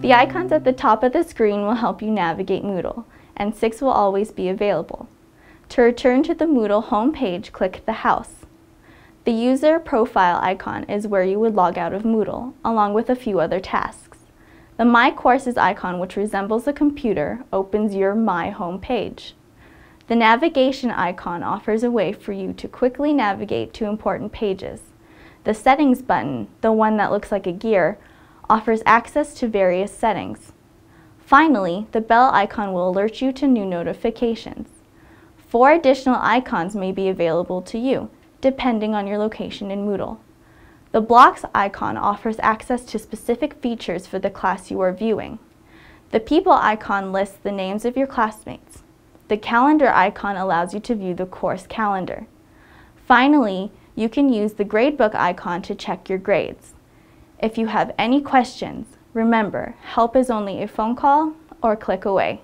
The icons at the top of the screen will help you navigate Moodle, and six will always be available. To return to the Moodle home page, click the house. The user profile icon is where you would log out of Moodle, along with a few other tasks. The My Courses icon, which resembles a computer, opens your My home page. The navigation icon offers a way for you to quickly navigate to important pages. The Settings button, the one that looks like a gear, offers access to various settings. Finally, the bell icon will alert you to new notifications. Four additional icons may be available to you, depending on your location in Moodle. The Blocks icon offers access to specific features for the class you are viewing. The People icon lists the names of your classmates. The Calendar icon allows you to view the course calendar. Finally, you can use the Gradebook icon to check your grades. If you have any questions, remember, help is only a phone call or click away.